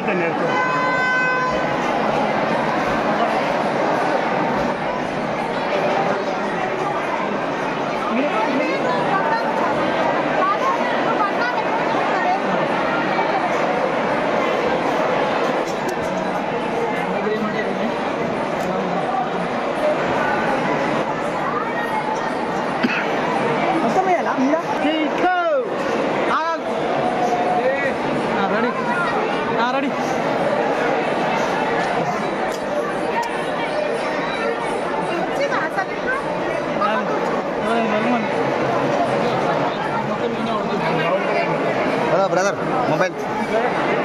puede tener. Mira, mira. brother.